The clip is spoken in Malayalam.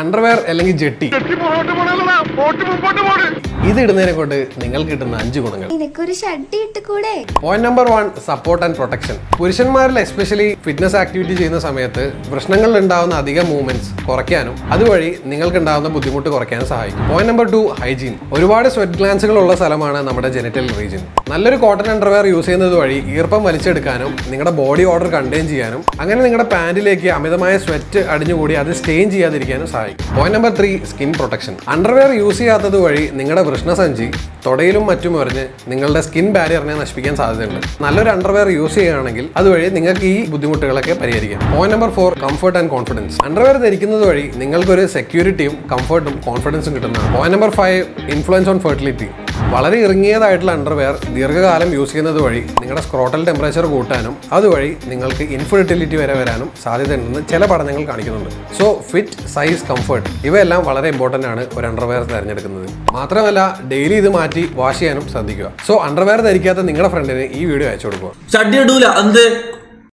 അണ്ടർവെയർ അല്ലെങ്കിൽ ജെട്ടി. ഇത് ഇടുന്നതിനെ കൊണ്ട് നിങ്ങൾക്ക് കിട്ടുന്ന അഞ്ച് ഗുണങ്ങൾ. Point number one support and protection പുരുഷന്മാരിൽ എസ്പെഷ്യലി ഫിറ്റ്നസ് ആക്ടിവിറ്റി ചെയ്യുന്ന സമയത്ത് പ്രശ്നങ്ങളിൽ ഉണ്ടാകുന്ന അധിക മൂവ്മെന്റ്സ് കുറയ്ക്കാനും അതുവഴി നിങ്ങൾക്ക് ഉണ്ടാകുന്ന ബുദ്ധിമുട്ട് കുറയ്ക്കാനും സഹായിക്കും. പോയിന്റ് നമ്പർ ടു ഹൈജീൻ ഒരുപാട് സ്വെറ്റ് ഗ്ലാൻസുകൾ ഉള്ള സ്ഥലമാണ് നമ്മുടെ ജെനറ്റൽ റീജിയൻ നല്ലൊരു കോട്ടൺ അണ്ടർവെയർ യൂസ് ചെയ്യുന്നത് വഴി ഈർപ്പം വലിച്ചെടുക്കാനും നിങ്ങളുടെ ബോഡി ഓർഡർ കണ്ടെയ്ൻ ചെയ്യാനും അങ്ങനെ നിങ്ങളുടെ പാന്റിലേക്ക് അമിതമായ സ്വെറ്റ് അടിഞ്ഞുകൂടി അത് സ്റ്റെയിൻ ചെയ്യാതിരിക്കാനും സഹായിക്കും. Point number three skin protection underwear use ചെയ്യാത്തത് വഴി നിങ്ങളുടെ വൃഷ്ണസഞ്ചി തൊടയിലും മറ്റും എറിഞ്ഞ് നിങ്ങളുടെ സ്കിൻ ബാരിയറിനെ നശിപ്പിക്കാൻ സാധ്യതയുണ്ട്. നല്ലൊരു അണ്ടർവെയർ യൂസ് ചെയ്യുകയാണെങ്കിൽ അതുവഴി നിങ്ങൾക്ക് ഈ ബുദ്ധിമുട്ടുകളൊക്കെ പരിഹരിക്കാം. Point number four comfort and confidence underwear ധരിക്കുന്നത് വഴി നിങ്ങൾക്കൊരു സെക്യൂരിറ്റിയും കംഫർട്ടും കോൺഫിഡൻസും കിട്ടുന്നതാണ്. Point number five influence on fertility വളരെ ഇറങ്ങിയതായിട്ടുള്ള അണ്ടർവെയർ ദീർഘകാലം യൂസ് ചെയ്യുന്നത് വഴി നിങ്ങളുടെ സ്ക്രോട്ടൽ ടെമ്പറേച്ചർ കൂട്ടാനും അതുവഴി നിങ്ങൾക്ക് ഇൻഫെർട്ടിലിറ്റി വരെ വരാനും സാധ്യതയുണ്ടെന്ന് ചില പഠനങ്ങൾ കാണിക്കുന്നുണ്ട്. സോ ഫിറ്റ് സൈസ് കംഫർട്ട് ഇവയെല്ലാം വളരെ ഇമ്പോർട്ടന്റ് ആണ് ഒരു അണ്ടർവെയർ തിരഞ്ഞെടുക്കുന്നത്. മാത്രമല്ല ഡെയിലി ഇത് മാറ്റി വാഷ് ചെയ്യാനും ശ്രദ്ധിക്കുക. സോ അണ്ടർവെയർ ധരിക്കാത്ത നിങ്ങളുടെ ഫ്രണ്ടിന് ഈ വീഡിയോ അയച്ചു കൊടുക്കുക.